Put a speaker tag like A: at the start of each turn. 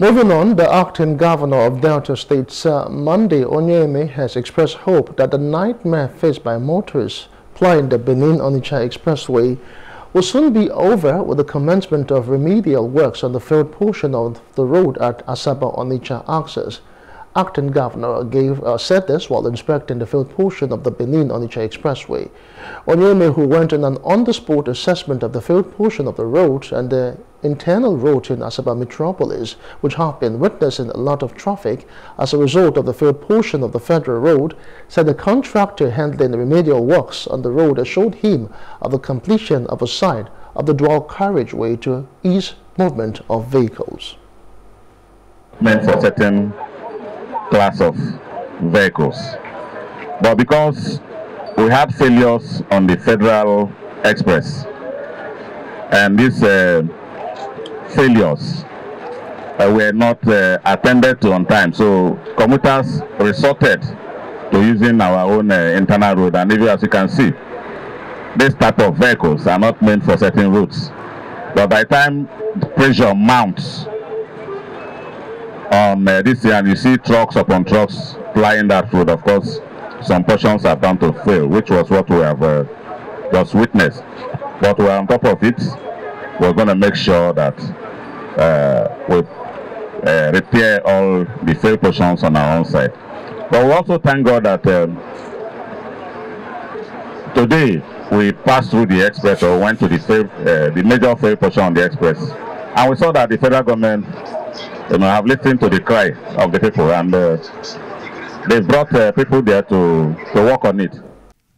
A: Moving on, the acting governor of Delta State, Sir Monday Onyeme, has expressed hope that the nightmare faced by motorists plying the Benin-Onitsha Expressway will soon be over with the commencement of remedial works on the third portion of the road at Asaba-Onitsha axis. Acting Governor gave, uh, said this while inspecting the field portion of the Benin-Onitsha Expressway. Onyeme, who went on an on-the-spot assessment of the field portion of the road and the internal roads in Asaba metropolis, which have been witnessing a lot of traffic as a result of the field portion of the federal road, said the contractor handling the remedial works on the road assured him of the completion of a side of the dual carriageway to ease movement of vehicles.
B: Meant for certain class of vehicles. But because we had failures on the Federal Express, and this uh, failures uh, were not uh, attended to on time, so commuters resorted to using our own uh, internal road. And if, as you can see, this type of vehicles are not meant for certain routes. But by the time the pressure mounts on uh, this year and you see trucks upon trucks flying that road of course some portions are bound to fail which was what we have uh, just witnessed but we're on top of it we're going to make sure that uh, we uh, repair all the failed portions on our own side but we also thank god that um, today we passed through the express or went to the failed, uh, the major failed portion on the express and we saw that the federal government you know, have listened to the cry of the people and uh, they brought uh, people there to, to work on it.